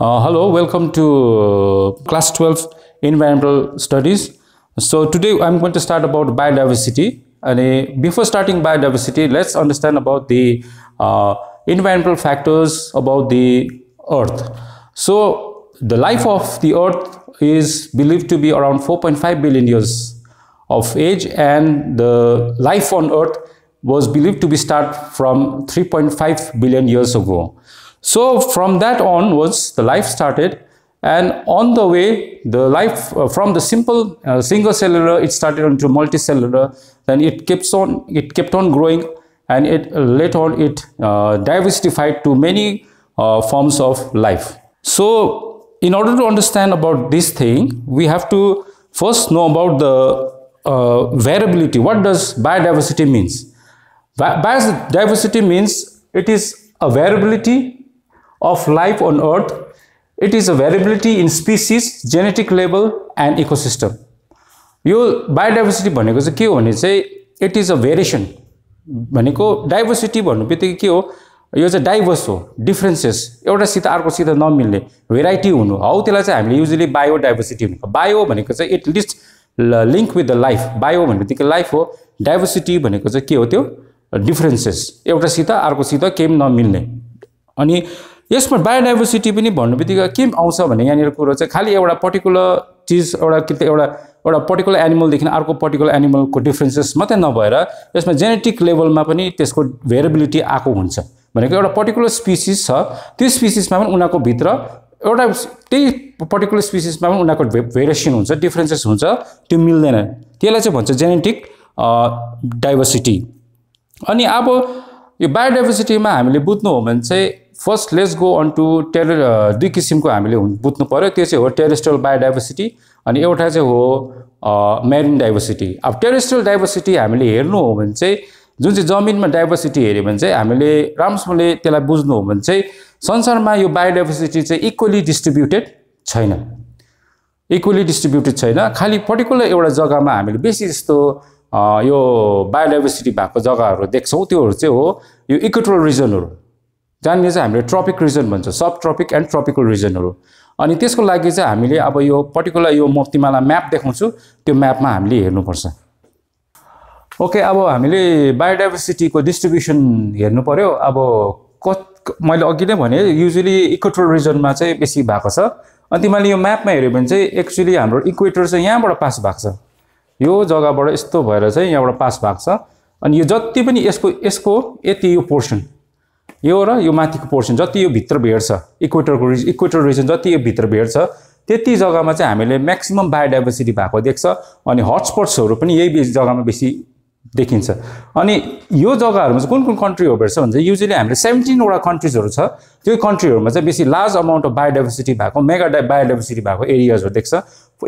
Uh, hello, welcome to uh, class 12 environmental studies. So today I'm going to start about biodiversity. And uh, before starting biodiversity, let's understand about the uh, environmental factors about the earth. So the life of the earth is believed to be around 4.5 billion years of age and the life on earth was believed to be start from 3.5 billion years ago. So from that onwards, the life started, and on the way, the life uh, from the simple uh, single cellular, it started into multicellular. Then it keeps on, it kept on growing, and it uh, later on it uh, diversified to many uh, forms of life. So in order to understand about this thing, we have to first know about the variability. What does biodiversity means? Biodiversity means it is a variability of life on earth. It is a variability in species genetic level and ecosystem. यो biodiversity भनेको चाहिँ के हो भने चाहिँ it is a variation भनेको diversity भन्नु बित्तिकै के हो? यो चाहिँ डाइभर्स हो डिफ्रेन्सेस एउटासित अर्कोसित नमिल्ने भेराइटी हुनु हौ। त्यसलाई चाहिँ हामीले युजली बायो डाइभर्सिटी भनेको बायो भनेको चाहिँ at least link with the life bio भन्ने बित्तिकै लाइफ हो। डाइभर्सिटी भनेको चाहिँ के हो त्यो? डिफ्रेन्सेस एउटासित अर्कोसित केही नमिल्ने। अनि यसमा बायोडाइभर्सिटी पनि भन्नु बित्तिकै के आउँछ भने यहाँनिर कुरो चाहिँ खालि एउटा पर्टिकुलर चिज एउटा कि एउटा एउटा पर्टिकुलर एनिमलदेखि अर्को पर्टिकुलर एनिमलको डिफ्रेन्सेस मात्रै नभएर यसमा जेनेटिक लेभलमा पनि त्यसको भेरिबिलिटी आएको हुन्छ। भनेको एउटा पर्टिकुलर स्पिसिस छ त्यो स्पिसिसमा पनि उनीहरूको भित्र एउटा त्यही पर्टिकुलर स्पिसिसमा पनि उनीहरूको भेरिएसन हुन्छ डिफ्रेन्सेस हुन्छ त्यो मिल्दैन। त्यसलाई चाहिँ भन्छ जेनेटिक डाइभर्सिटी अनि अब यो बायोडाइभर्सिटीमा हामीले बुझ्नु हो भने चाहिँ first let's go on to टेर दुई किसिमको हामीले बुझ्नु पऱ्यो त्यो चाहिँ हो टेरेस्ट्रियल बायोडाइभर्सिटी अनि एउटा चाहिँ हो मेरिन डाइभर्सिटी अब टेरेस्ट्रियल डाइभर्सिटी हामीले हेर्नु हो भने चाहिँ जुन चाहिँ जमिनमा डाइभर्सिटी हेऱ्यो भने चाहिँ हामीले राम्रोसँगले त्यसलाई बुझ्नु हो भने चाहिँ संसारमा यो बायोडाइभर्सिटी चाहिँ इक्वली डिस्ट्रिब्युटेड छैन। इक्वली डिस्ट्रिब्युटेड छैन। खालि पर्टिकुलर एउटा जग्गामा हामीले बेसी जस्तो यो बायोडाइभर्सिटी भएको जग्गाहरू देख्छौँ त्योहरू चाहिँ हो यो इक्वेटोरल रिजनहरू जहाँनिर चाहिँ हामीले ट्रपिक रिजन भन्छ सब ट्रपिक एन्ड ट्रपिकल रिजनहरू अनि त्यसको लागि चाहिँ हामीले अब यो पर्टिकुलर यो म तिमीलाई म्याप देखाउँछु त्यो म्यापमा हामीले हेर्नुपर्छ। ओके अब हामीले बायोडाइभर्सिटीको डिस्ट्रिब्युसन हेर्नु पऱ्यो अब कत मैले अघि नै भने युजली इक्वेटर रिजनमा चाहिँ बेसी भएको छ। अनि तिमीले यो म्यापमा हेऱ्यो भने चाहिँ एक्चुली हाम्रो इक्वेटर चाहिँ यहाँबाट पास भएको छ। यो जग्गाबाट यस्तो भएर चाहिँ यहाँबाट पास भएको छ। अनि यो जति पनि यसको यसको यति यो पोर्सन यो र यो माथिको पोर्सन जति यो भित्र भेट्छ इक्वेटरको रिज इक्वेटर रिजन जति यो भित्र भेट्छ त्यति जग्गामा चाहिँ हामीले म्याक्सिमम् बायोडाइभर्सिटी भएको देख्छ अनि हटस्पट्सहरू पनि यही जग्गामा बेसी देखिन्छ। अनि यो जग्गाहरूमा चाहिँ कुन कुन कन्ट्रीहरू भेट्छ भने चाहिँ युजली हामीले सेभेन्टिनवटा कन्ट्रिजहरू छ त्यो कन्ट्रीहरूमा चाहिँ बेसी लार्ज अमाउन्ट अफ बायोडाइभर्सिटी भएको मेगा डाइ बायोडाइभर्सिटी भएको एरियाजहरू देख्छ।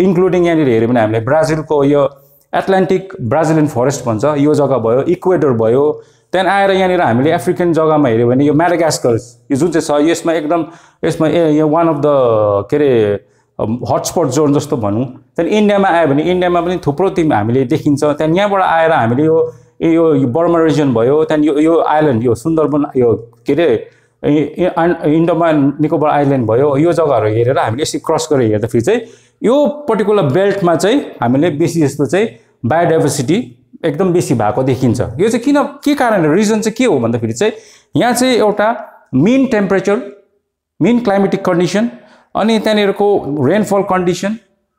इन्क्लुडिङ यहाँनिर हेऱ्यो भने हामीले ब्राजिलको यो एटलान्टिक ब्राजिलियन फरेस्ट भन्छ यो जग्गा भयो इक्वेडर भयो त्यहाँदेखि आएर यहाँनिर हामीले अफ्रिकन जग्गामा हेऱ्यो भने यो म्याडागास्कर यो जुन चाहिँ छ यसमा एकदम यसमा ए यो वान अफ द के अरे हटस्पट जोन जस्तो भनौँ। त्यहाँदेखि इन्डियामा आयो भने इन्डियामा पनि थुप्रो तिमी हामीले देखिन्छ। त्यहाँदेखि यहाँबाट आएर हामीले यो यो बर्मा रिजन भयो त्यहाँदेखि यो यो आइल्यान्ड यो सुन्दरबन यो के अरे इन्डोमान निकोबर आइल्यान्ड भयो यो जग्गाहरू हेरेर हामीले यसरी क्रस गरेर हेर्दाखेरि चाहिँ यो पर्टिकुलर बेल्टमा चाहिँ हामीले बेसी जस्तो चाहिँ बायोडाइभर्सिटी एकदम बेसी भएको देखिन्छ। यो चाहिँ किन के कारणले रिजन चाहिँ के हो भन्दाखेरि चाहिँ यहाँ चाहिँ एउटा mean temperature mean climatic condition अनि त्यहाँनिरको रेनफल कन्डिसन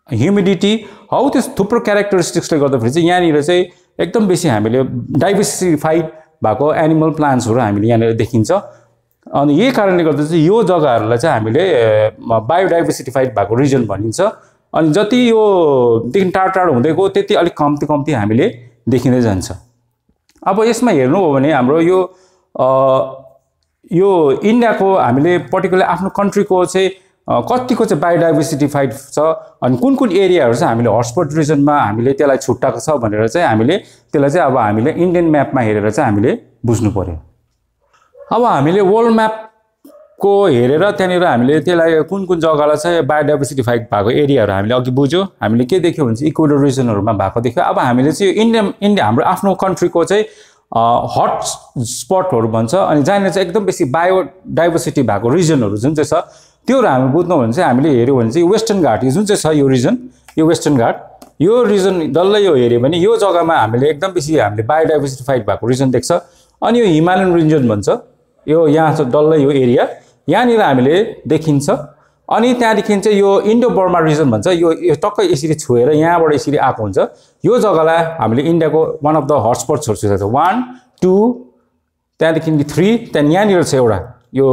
ह्युमिडिटी हौ त्यो थुप्रो क्यारेक्टरिस्टिक्सले गर्दाखेरि चाहिँ यहाँनिर चाहिँ एकदम बेसी हामीले डाइभर्सिफाइड भएको एनिमल प्लान्ट्सहरू हामीले यहाँनिर देखिन्छ। अनि यही कारणले गर्दा चाहिँ यो जग्गाहरूलाई चाहिँ हामीले बायोडाइभर्सिटिफाइड भएको रिजन भनिन्छ। अनि जति योदेखि टाढो टाढो हुँदै गयो त्यति अलिक कम्ती कम्ती हामीले देखिँदै जान्छ। अब यसमा हेर्नु हो भने हाम्रो यो यो इन्डियाको हामीले पर्टिकुलर आफ्नो कन्ट्रीको चाहिँ कतिको चाहिँ बायोडाइभर्सिटिफाइड छ अनि कुन कुन एरियाहरू चाहिँ हामीले हटस्पट रिजनमा हामीले त्यसलाई छुट्टाएको छ भनेर चाहिँ हामीले त्यसलाई चाहिँ अब हामीले इन्डियन म्यापमा हेरेर चाहिँ हामीले बुझ्नु पऱ्यो अब हामीले वर्ल्ड म्यापको हेरेर त्यहाँनिर हामीले त्यसलाई कुन कुन जग्गालाई चाहिँ बायोडाइभर्सिटिफाइड भएको एरियाहरू हामीले अघि बुझ्यो हामीले के देख्यो भने चाहिँ इक्वेडर रिजनहरूमा भएको देख्यो। अब हामीले चाहिँ इन्डिया इन्डिया हाम्रो आफ्नो कन्ट्रीको चाहिँ हट स्पटहरू भन्छ अनि जहाँनिर चाहिँ एकदम बेसी बायोडाइभर्सिटी भएको रिजनहरू जुन चाहिँ छ त्योहरू हामी बुझ्नु भने चाहिँ हामीले हेऱ्यौँ भने चाहिँ वेस्टर्न घाट यो जुन चाहिँ छ यो रिजन यो वेस्टर्न घाट यो रिजन डल्लै यो हेऱ्यो भने यो जग्गामा हामीले एकदम बेसी हामीले बायोडाइभर्सिटी फाइट भएको रिजन देख्छ। अनि यो हिमालयन रिजन भन्छ यो यहाँ छ डल्लै यो एरिया। यहाँनिर हामीले देखिन्छ। अनि त्यहाँदेखि चाहिँ यो इन्डो बर्मा रिजन भन्छ यो टक्कै यसरी छोएर यहाँबाट यसरी आएको हुन्छ। यो जग्गालाई हामीले इन्डियाको वान अफ द हटस्पट्सहरू छ। वान टू त्यहाँदेखि थ्री त्यहाँदेखि यहाँनिर छ एउटा यो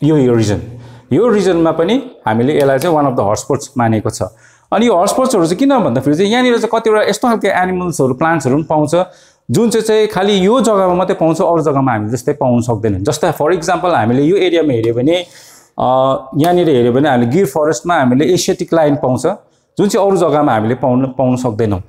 यो यो रिजन यो रिजनमा पनि हामीले यसलाई चाहिँ वान अफ द हटस्पट्स मानेको छ। अनि यो हटस्पट्सहरू चाहिँ किन भन्दाखेरि चाहिँ यहाँनिर चाहिँ कतिवटा यस्तो खालको एनिमल्सहरू प्लान्ट्सहरू पनि पाउँछ। जुन चाहिँ चाहिँ खालि यो जग्गामा मात्रै पाउँछ अरू जग्गामा हामी जस्तै पाउन सक्दैनौँ। जस्तै फर इक्जाम्पल हामीले यो एरियामा हेऱ्यो भने यहाँनिर हेऱ्यो भने हामीले गिर फरेस्टमा हामीले एसियाटिक लाइन पाउँछ जुन चाहिँ अरू जग्गामा हामीले पाउन पाउन सक्दैनौँ।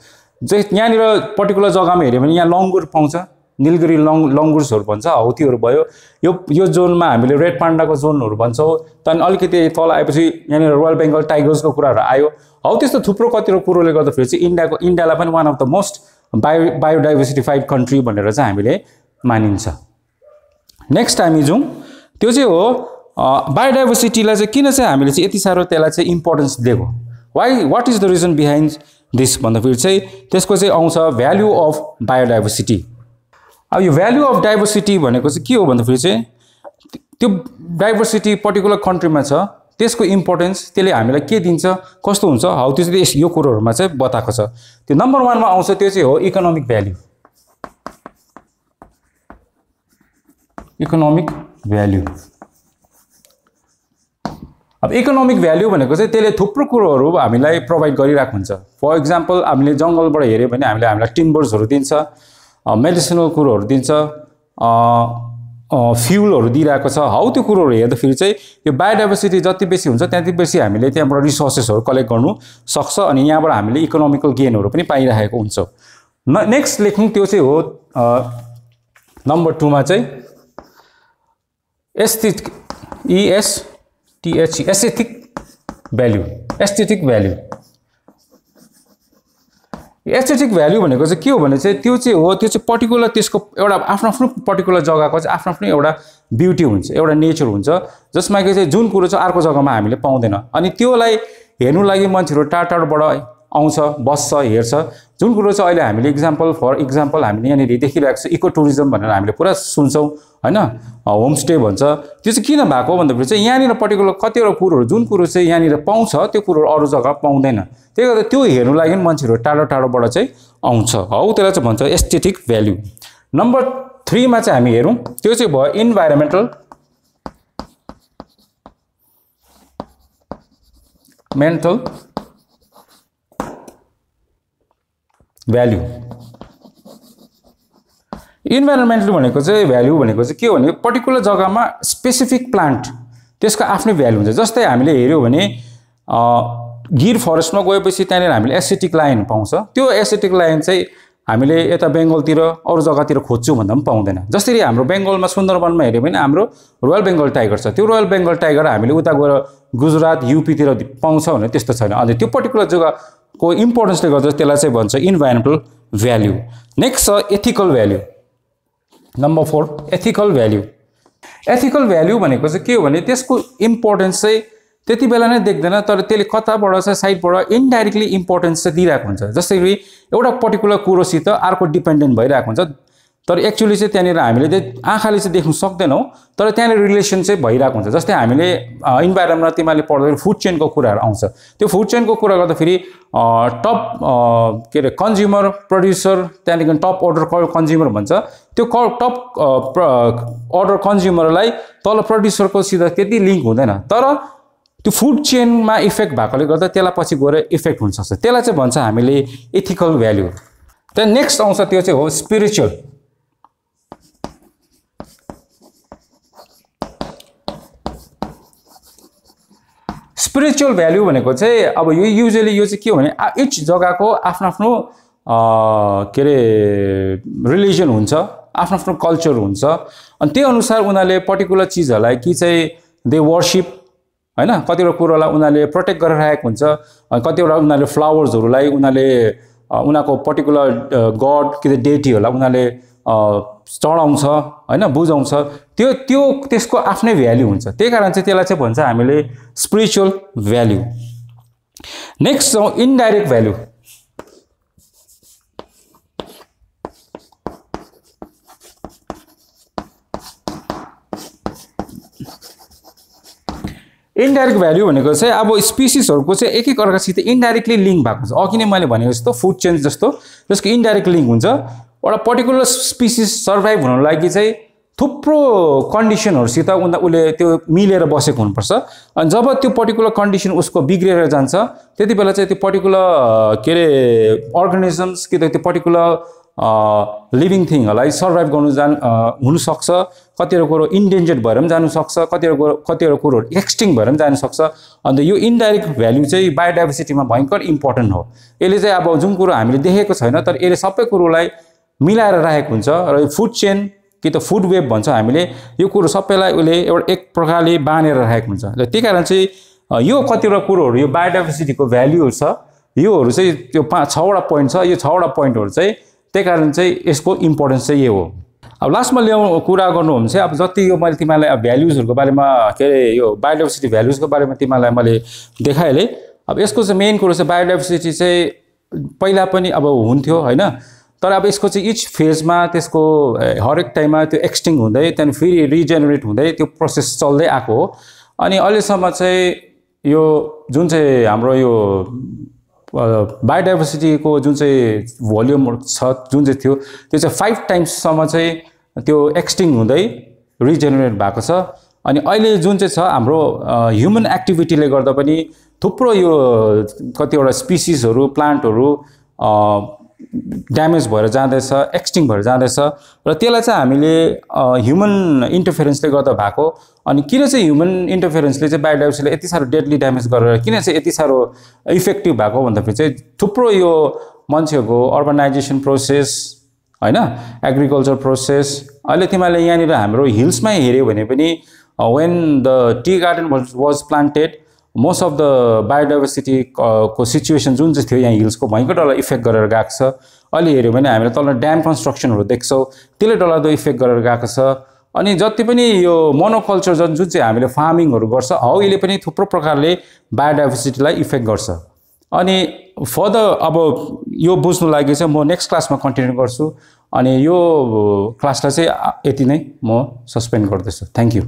चाहिँ यहाँनिर पर्टिकुलर जग्गामा हेऱ्यो भने यहाँ लङ्गुर पाउँछ निलगिरी लङ लङ्गुर्सहरू भन्छ हौ त्योहरू भयो। यो यो जोनमा हामीले रेड पान्डाको जोनहरू भन्छौँ। त्यहाँदेखि अलिकति तल आएपछि यहाँनिर रोयल बेङ्गल टाइगर्सको कुराहरू आयो। हौ त्यस्तो थुप्रो कतिवटा कुरोले गर्दाखेरि चाहिँ इन्डियाको इन्डियालाई पनि one of the most bio biodiversitified country भनेर चाहिँ हामीले मानिन्छ। नेक्स्ट हामी जाउँ। त्यो चाहिँ हो बायोडाइभर्सिटीलाई चाहिँ किन चाहिँ हामीले चाहिँ यति साह्रो त्यसलाई चाहिँ इम्पोर्टेन्स दिएको? Why what is the reason behind this भन्दाखेरि चाहिँ त्यसको चाहिँ आउँछ भ्याल्यु अफ बायोडाइभर्सिटी अब यो भ्याल्यु अफ डाइभर्सिटी भनेको चाहिँ के हो भन्दाखेरि चाहिँ त्यो डाइभर्सिटी पर्टिकुलर कन्ट्रीमा छ। त्यसको इम्पोर्टेन्स त्यसले हामीलाई के दिन्छ कस्तो हुन्छ हौ त्यो चाहिँ यो कुरोहरूमा चाहिँ बताएको छ। त्यो नम्बर वानमा आउँछ त्यो चाहिँ हो इकोनोमिक भ्याल्यु इकोनोमिक भ्याल्यु अब इकोनोमिक भ्याल्यु भनेको चाहिँ त्यसले थुप्रो कुरोहरू हामीलाई प्रोभाइड गरिरहेको हुन्छ। फर इक्जाम्पल हामीले जङ्गलबाट हेऱ्यो भने हामीले हामीलाई टिम्बर्सहरू दिन्छ मेडिसिनल कुरोहरू दिन्छ फ्युलहरू दिइरहेको छ। हौ त्यो कुरोहरू हेर्दाखेरि चाहिँ यो बायोडाइभर्सिटी जति बेसी हुन्छ त्यति बेसी हामीले त्यहाँबाट रिसोर्सेसहरू कलेक्ट गर्नु सक्छ अनि यहाँबाट हामीले इकोनोमिकल गेनहरू पनि पाइरहेको हुन्छ। न नेक्स्ट लेख्नु त्यो चाहिँ हो नम्बर टूमा चाहिँ एस्थिक E S T H aesthetic value aesthetic value aesthetic value भनेको चाहिँ के हो भने चाहिँ त्यो चाहिँ हो त्यो चाहिँ पर्टिकुलर त्यसको एउटा आफ्नो आफ्नो पर्टिकुलर जग्गाको चाहिँ आफ्नो आफ्नो एउटा ब्युटी हुन्छ एउटा नेचर हुन्छ। जसमा कि चाहिँ जुन कुरो चाहिँ अर्को जग्गामा हामीले पाउँदैन। अनि त्योलाई हेर्नु लागि मान्छेहरू टाढ टाढोबाट आउँछ बस्छ हेर्छ। जुन कुरो चाहिँ अहिले हामीले इक्जाम्पल फर इक्जाम्पल हामीले यहाँनिर देखिरहेको छ इको टुरिज्म भनेर हामीले पुरा सुन्छौँ होइन? होमस्टे भन्छ। त्यो चाहिँ किन भएको भन्दाखेरि चाहिँ यहाँनिर पर्टिकुलर कतिवटा कुरोहरू जुन कुरो चाहिँ यहाँनिर पाउँछ त्यो कुरोहरू अरू जग्गा पाउँदैन। त्यही गर्दा त्यो हेर्नु लागि मान्छेहरू टाढो टाढोबाट चाहिँ आउँछ। हौ त्यसलाई चाहिँ भन्छ एस्थेटिक भ्याल्यु नम्बर थ्रीमा चाहिँ हामी हेरौँ। त्यो चाहिँ भयो इन्भाइरोमेन्टल मेन्टल भ्याल्यु इन्भाइरोमेन्टल भनेको चाहिँ भ्याल्यु भनेको चाहिँ के हो भने पर्टिकुलर जग्गामा स्पेसिफिक प्लान्ट त्यसको आफ्नै भ्याल्यु हुन्छ। जस्तै हामीले हेऱ्यौँ भने गिर फरेस्टमा गएपछि त्यहाँनिर हामीले एसिटिक लाइन पाउँछ। त्यो एसिटिक लाइन चाहिँ हामीले यता बेङ्गलतिर अरू जग्गातिर खोज्छौँ भन्दा पनि पाउँदैन। जसरी हाम्रो बेङ्गलमा सुन्दरवनमा हेऱ्यो भने हाम्रो रोयल बेङ्गल टाइगर छ। त्यो रोयल बेङ्गल टाइगर हामीले उता गएर गुजरात युपीतिर पाउँछ भने त्यस्तो छैन। अन्त त्यो पर्टिकुलर जग्गाको इम्पोर्टेन्सले गर्दा त्यसलाई चाहिँ भन्छ इन्भाइरोमेन्टल भ्याल्यु नेक्स्ट छ ethical value number four ethical value ethical value भनेको चाहिँ के हो भने त्यसको इम्पोर्टेन्स चाहिँ त्यति बेला नै देख्दैन तर त्यसले कताबाट चाहिँ साइडबाट इन्डाइरेक्टली इम्पोर्टेन्स चाहिँ दिइरहेको हुन्छ। जस्तै एउटा पर्टिकुलर कुरोसित अर्को डिपेन्डेन्ट भइरहेको हुन्छ। तर एक्चुली चाहिँ त्यहाँनिर हामीले चाहिँ आँखाले चाहिँ देख्नु सक्दैनौँ तर त्यहाँनिर रिलेसन चाहिँ भइरहेको हुन्छ। जस्तै हामीले इन्भाइरोमेन्टमा तिमीहरूले पढ्दाखेरि फुड चेनको कुराहरू आउँछ। त्यो फुड चेनको कुरा गर्दाखेरि टप के अरे कन्ज्युमर प्रड्युसर त्यहाँदेखि टप अर्डर कन्ज्युमर भन्छ। त्यो क टप अर्डर कन्ज्युमरलाई तल प्रड्युसरकोसित त्यति लिङ्क हुँदैन। तर त्यो फुड चेनमा इफेक्ट भएकोले गर्दा त्यसलाई पछि गएर इफेक्ट हुनसक्छ त्यसलाई चाहिँ भन्छ हामीले इथिकल भ्याल्यु त्यहाँ नेक्स्ट आउँछ त्यो चाहिँ हो स्पिरिचुअल स्पिरिचुअल भ्याल्यु भनेको चाहिँ अब यो युजली यो चाहिँ के हो भने इच जग्गाको आफ्नो आफ्नो के अरे रिलिजन हुन्छ आफ्नो आफ्नो कल्चर हुन्छ। अनि त्यही अनुसार उनीहरूले पर्टिकुलर चिजहरूलाई कि चाहिँ दे वर्सिप होइन? कतिवटा कुरोलाई उनीहरूले प्रोटेक्ट गरेर राखेको हुन्छ कतिवटा उनीहरूले फ्लावर्सहरूलाई उनीहरूले उनीहरूको पर्टिकुलर गड कि डेटीहरूलाई उनीहरूले चढाउँछ होइन बुझाउँछ त्यो त्यो त्यसको आफ्नै भ्याल्यु हुन्छ। त्यही कारण चाहिँ त्यसलाई चाहिँ भन्छ हामीले स्पिरिचुअल भ्याल्यु नेक्स्ट छ इन्डाइरेक्ट भ्याल्यु इन्डाइरेक्ट भ्याल्यु भनेको चाहिँ अब स्पिसिसहरूको चाहिँ एक एक अर्कासित इन्डाइरेक्टली लिङ्क भएको छ अघि नै मैले भनेको जस्तो फुड चेन्ज जस्तो जसको इन्डाइरेक्ट लिङ्क हुन्छ। एउटा पर्टिकुलर स्पिसिस सर्भाइभ हुनको लागि चाहिँ थुप्रो कन्डिसनहरूसित उनीहरू उसले त्यो मिलेर बसेको हुनुपर्छ। अनि जब त्यो पर्टिकुलर कन्डिसन उसको बिग्रिएर जान्छ त्यति बेला चाहिँ त्यो पर्टिकुलर के अरे अर्गनाइजम्स कि त त्यो पर्टिकुलर लिभिङ थिङहरूलाई सर्भाइभ गर्नु जानु हुनसक्छ। कतिवटा कुरो इन्डेन्जर्ड भएर पनि जानुसक्छ कतिवटा कुरो कतिवटा कुरोहरू एक्सटिङ भएर पनि जानुसक्छ। अन्त यो इन्डाइरेक्ट भ्याल्यु चाहिँ बायोडाइभर्सिटीमा भयङ्कर इम्पोर्टेन्ट हो। यसले चाहिँ अब जुन कुरो हामीले देखेको छैन तर यसले सबै कुरोलाई मिलाएर राखेको हुन्छ र यो फुड चेन कि त फुड वेब भन्छ हामीले यो कुरो सबैलाई उसले एउटा एक प्रकारले बाँधेर राखेको हुन्छ। र त्यही कारण चाहिँ यो कतिवटा कुरोहरू यो बायोडाइभर्सिटीको भ्याल्युहरू छ योहरू चाहिँ त्यो पाँच छवटा पोइन्ट छ यो छवटा पोइन्टहरू चाहिँ त्यही कारण चाहिँ यसको इम्पोर्टेन्स चाहिँ यो हो। अब लास्टमा ल्याउनु कुरा गर्नु हो भने चाहिँ अब जति यो मैले तिमीलाई अब भ्याल्युजहरूको बारेमा के अरे यो बायोडाइभर्सिटी भ्याल्युजको बारेमा तिमीलाई मैले देखाइहालेँ अब यसको चाहिँ मेन कुरो चाहिँ बायोडाइभर्सिटी चाहिँ पहिला पनि अब हुन्थ्यो होइन? तर अब यसको चाहिँ इच फेजमा त्यसको हरेक टाइममा त्यो एक्सटिङ हुँदै त्यहाँदेखि फेरि रिजेनेरेट हुँदै त्यो प्रोसेस चल्दै आएको हो। अनि अहिलेसम्म चाहिँ यो जुन चाहिँ हाम्रो यो बायोडाइभर्सिटीको जुन चाहिँ भोल्युम छ जुन चाहिँ थियो त्यो चाहिँ फाइभ टाइम्ससम्म चाहिँ त्यो एक्सटिङ हुँदै रिजेनेरेट भएको छ। अनि अहिले जुन चाहिँ छ हाम्रो ह्युमन एक्टिभिटीले गर्दा पनि थुप्रो यो कतिवटा स्पिसिसहरू प्लान्टहरू ड्यामेज भएर जाँदैछ एक्सटिङ भएर जाँदैछ र त्यसलाई चाहिँ हामीले ह्युमन इन्टरफेरेन्सले गर्दा भएको। अनि किन चाहिँ ह्युमन इन्टरफेरेन्सले चाहिँ बायोडाइभर्सिटीलाई यति साह्रो डेडली ड्यामेज गरेर किन चाहिँ यति साह्रो इफेक्टिभ भएको भन्दाखेरि चाहिँ थुप्रो यो मान्छेहरूको अर्बनाइजेसन प्रोसेस होइन एग्रिकल्चर प्रोसेस अहिले तिमीहरूले यहाँनिर हाम्रो हिल्समै हेऱ्यो भने पनि when the tea garden was was planted most of the biodiversity को सिचुएसन जुन चाहिँ थियो यहाँ हिल्सको भयङ्कर डल्लो इफेक्ट गरेर गएको छ। अहिले हेऱ्यो भने हामीले तल ड्याम कन्स्ट्रक्सनहरू देख्छौँ। त्यसले डल्लादो इफेक्ट गरेर गएको छ। अनि जति पनि यो मोनोकल्चर जुन जुन चाहिँ हामीले फार्मिङहरू गर्छ हौ यसले पनि थुप्रो प्रकारले बायोडाइभर्सिटीलाई इफेक्ट गर्छ। अनि फर्दर अब यो बुझ्नु लागि चाहिँ म नेक्स्ट क्लासमा कन्टिन्यू गर्छु। अनि यो क्लासलाई चाहिँ यति नै म सस्पेन्ड गर्दैछु। Thank you